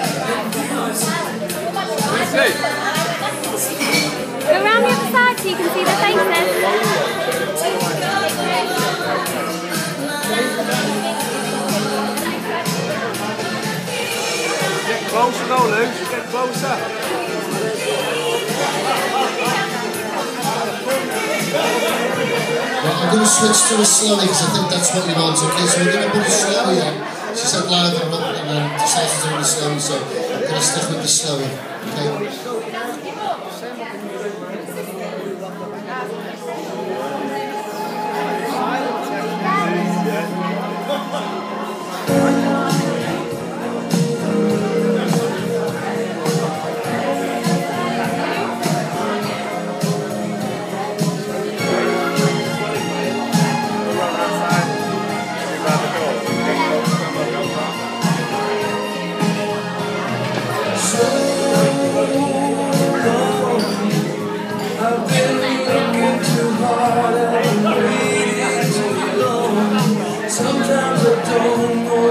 Go around the other side so you can see the faces. Get closer though, Luke. Get closer. I'm going to switch to a slowly because I think that's what you want, okay? So we're going to put a slowly on. She said, Lana, I'm not going to decide to do the snow, so I'm going to stick with the snow. Okay? Sometimes I don't know